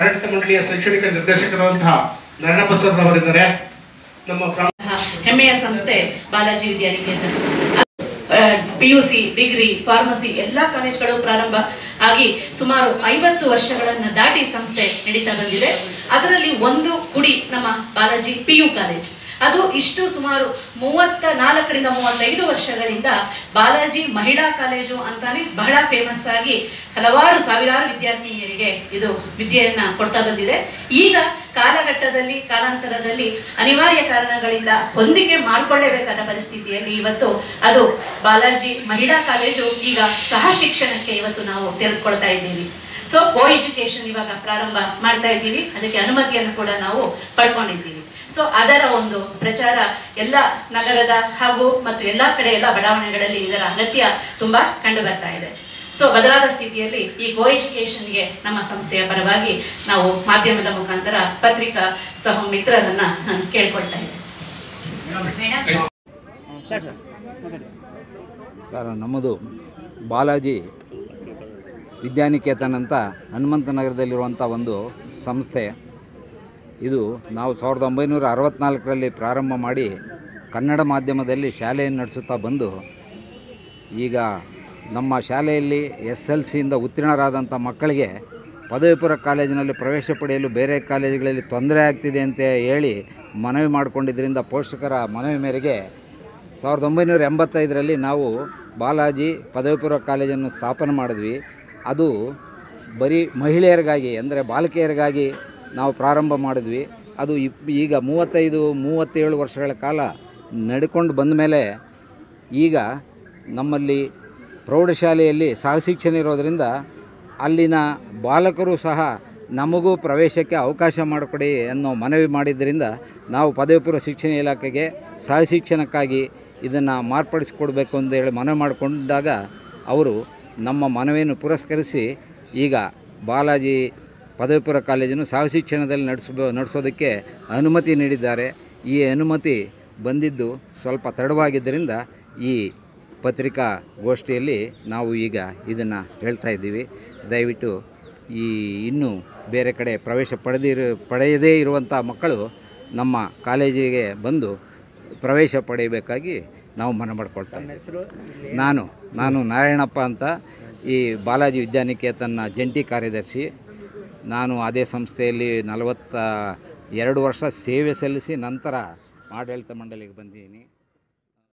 ಆಡಳಿತ ಮಂಡಳಿಯ ಶೈಕ್ಷಣಿಕ ನಿರ್ದೇಶಕರಾದಂತಹ ನಾರಾಯಣಪ್ಪ ಸರ್ ಅವರಿದ್ದಾರೆ ನಮ್ಮ ಹೆಮ್ಮೆಯ ಸಂಸ್ಥೆ Balaji Vidyanikethan. P U C degree pharmacy ಎಲ್ಲ ಕಾಲೇಜ್ಗಳು ಪ್ರಾರಂಭ ಆಗಿ ಸುಮಾರು ಐವತ್ತು ವರ್ಷಗಳನ್ನು ದಾಟಿ ಸಂಸ್ಥೆ ನಡೀತಾ ಬಂದಿದೆ. ಅದರಲ್ಲಿ ಒಂದು ಕುಡಿ ನಮ್ಮ ಬಾಲಾಜಿ ಪಿ ಯು ಕಾಲೇಜ್ ಅದು ಇಷ್ಟು ಸುಮಾರು ಮೂವತ್ತ ನಾಲ್ಕರಿಂದ ಮೂವತ್ತೈದು ವರ್ಷಗಳಿಂದ ಬಾಲಾಜಿ ಮಹಿಳಾ ಕಾಲೇಜು ಅಂತಾನೆ ಬಹಳ ಫೇಮಸ್ ಆಗಿ ಹಲವಾರು ಸಾವಿರಾರು ವಿದ್ಯಾರ್ಥಿನಿಯರಿಗೆ ಇದು ವಿದ್ಯೆಯನ್ನ ಕೊಡ್ತಾ ಬಂದಿದೆ. ಈಗ ಕಾಲಘಟ್ಟದಲ್ಲಿ, ಕಾಲಾಂತರದಲ್ಲಿ ಅನಿವಾರ್ಯ ಕಾರಣಗಳಿಂದ ಹೊಂದಿಕೆ ಮಾಡಿಕೊಳ್ಳೇಬೇಕಾದ ಪರಿಸ್ಥಿತಿಯಲ್ಲಿ ಇವತ್ತು ಅದು ಬಾಲಾಜಿ ಮಹಿಳಾ ಕಾಲೇಜು ಈಗ ಸಹ ಶಿಕ್ಷಣಕ್ಕೆ ಇವತ್ತು ನಾವು ತೆರೆದುಕೊಳ್ತಾ ಇದ್ದೀವಿ. ಸೊ ಕೋ ಎಜುಕೇಶನ್ ಇವಾಗ ಪ್ರಾರಂಭ ಮಾಡ್ತಾ ಇದ್ದೀವಿ. ಅದಕ್ಕೆ ಅನುಮತಿಯನ್ನು ಕೂಡ ನಾವು ಪಡ್ಕೊಂಡಿದ್ದೀವಿ. ಸೊ ಅದರ ಒಂದು ಪ್ರಚಾರ ಎಲ್ಲ ನಗರದ ಹಾಗೂ ಮತ್ತು ಎಲ್ಲ ಕಡೆ ಎಲ್ಲ ಬಡಾವಣೆಗಳಲ್ಲಿ ಇದರ ಅಗತ್ಯ ತುಂಬಾ ಕಂಡು ಬರ್ತಾ ಇದೆ. ಸೊ ಬದಲಾದ ಸ್ಥಿತಿಯಲ್ಲಿ ಈ ಗೋ ಎಜುಕೇಶನ್ಗೆ ನಮ್ಮ ಸಂಸ್ಥೆಯ ಪರವಾಗಿ ನಾವು ಮಾಧ್ಯಮದ ಮುಖಾಂತರ ಪತ್ರಿಕಾ ಸಹ ಮಿತ್ರರನ್ನ ನಾನು ಕೇಳ್ಕೊಳ್ತಾ ಇದ್ದೆ. ಸರ್ ನಮ್ಮದು ಬಾಲಾಜಿ ವಿದ್ಯಾನಿಕೇತನ್ ಅಂತ ಹನುಮಂತ ನಗರದಲ್ಲಿರುವಂಥ ಒಂದು ಸಂಸ್ಥೆ. ಇದು ನಾವು ಸಾವಿರದ ಒಂಬೈನೂರ ಅರವತ್ತ್ನಾಲ್ಕರಲ್ಲಿ ಪ್ರಾರಂಭ ಮಾಡಿ ಕನ್ನಡ ಮಾಧ್ಯಮದಲ್ಲಿ ಶಾಲೆಯನ್ನು ನಡೆಸುತ್ತಾ ಬಂದು, ಈಗ ನಮ್ಮ ಶಾಲೆಯಲ್ಲಿ ಎಸ್ ಎಲ್ ಸಿಯಿಂದ ಉತ್ತೀರ್ಣರಾದಂಥ ಮಕ್ಕಳಿಗೆ ಪದವಿಪುರ ಕಾಲೇಜಿನಲ್ಲಿ ಪ್ರವೇಶ ಪಡೆಯಲು ಬೇರೆ ಕಾಲೇಜುಗಳಲ್ಲಿ ತೊಂದರೆ ಆಗ್ತಿದೆ ಅಂತ ಹೇಳಿ ಮನವಿ ಮಾಡಿಕೊಂಡಿದ್ದರಿಂದ ಪೋಷಕರ ಮನವಿ ಮೇರೆಗೆ ಸಾವಿರದ ಒಂಬೈನೂರ ಎಂಬತ್ತೈದರಲ್ಲಿ ನಾವು ಬಾಲಾಜಿ ಪದವಿಪೂರ್ವ ಕಾಲೇಜನ್ನು ಸ್ಥಾಪನೆ ಮಾಡಿದ್ವಿ. ಅದು ಬರೀ ಮಹಿಳೆಯರಿಗಾಗಿ ಅಂದರೆ ಬಾಲಕಿಯರಿಗಾಗಿ ನಾವು ಪ್ರಾರಂಭ ಮಾಡಿದ್ವಿ. ಅದು ಈಗ ಮೂವತ್ತೈದು, ಮೂವತ್ತೇಳು ವರ್ಷಗಳ ಕಾಲ ನಡ್ಕೊಂಡು ಬಂದ ಮೇಲೆ ಈಗ ನಮ್ಮಲ್ಲಿ ಪ್ರೌಢಶಾಲೆಯಲ್ಲಿ ಸಹಶಿಕ್ಷಣ ಇರೋದರಿಂದ ಅಲ್ಲಿನ ಬಾಲಕರು ಸಹ ನಮಗೂ ಪ್ರವೇಶಕ್ಕೆ ಅವಕಾಶ ಮಾಡಿಕೊಡಿ ಅನ್ನೋ ಮನವಿ ಮಾಡಿದ್ದರಿಂದ ನಾವು ಪದವಿ ಪೂರ್ವ ಶಿಕ್ಷಣ ಇಲಾಖೆಗೆ ಸಹಶಿಕ್ಷಣಕ್ಕಾಗಿ ಇದನ್ನು ಮಾರ್ಪಡಿಸಿಕೊಡ್ಬೇಕು ಅಂತ ಹೇಳಿ ಮನವಿ ಮಾಡಿಕೊಂಡಾಗ ಅವರು ನಮ್ಮ ಮನವಿಯನ್ನು ಪುರಸ್ಕರಿಸಿ ಈಗ ಬಾಲಾಜಿ ಪದವಿ ಪೂರ್ವ ಕಾಲೇಜನ್ನು ಸಹಶಿಕ್ಷಣದಲ್ಲಿ ನಡೆಸ ನಡೆಸೋದಕ್ಕೆ ಅನುಮತಿ ನೀಡಿದ್ದಾರೆ. ಈ ಅನುಮತಿ ಬಂದಿದ್ದು ಸ್ವಲ್ಪ ತಡವಾಗಿದ್ದರಿಂದ ಈ ಪತ್ರಿಕಾ ಗೋಷ್ಠಿಯಲ್ಲಿ ನಾವು ಈಗ ಇದನ್ನು ಹೇಳ್ತಾ ಇದ್ದೀವಿ. ದಯವಿಟ್ಟು ಈ ಇನ್ನೂ ಬೇರೆ ಕಡೆ ಪ್ರವೇಶ ಪಡೆದಿರು, ಪಡೆಯದೇ ಇರುವಂಥ ಮಕ್ಕಳು ನಮ್ಮ ಕಾಲೇಜಿಗೆ ಬಂದು ಪ್ರವೇಶ ಪಡೆಯಬೇಕಾಗಿ ನಾವು ಮನ ಮಾಡ್ಕೊಳ್ತಾ ಇದ್ದೀವಿ. ನಾನು ನಾನು ನಾರಾಯಣಪ್ಪ ಅಂತ ಈ ಬಾಲಾಜಿ ವಿದ್ಯಾನಿಕೇತನ ಜಂಟಿ ಕಾರ್ಯದರ್ಶಿ. ನಾನು ಅದೇ ಸಂಸ್ಥೆಯಲ್ಲಿ ನಲವತ್ತ ಎರಡು ವರ್ಷ ಸೇವೆ ಸಲ್ಲಿಸಿ ನಂತರ ಆಡಳಿತ ಮಂಡಳಿಗೆ ಬಂದಿದ್ದೀನಿ.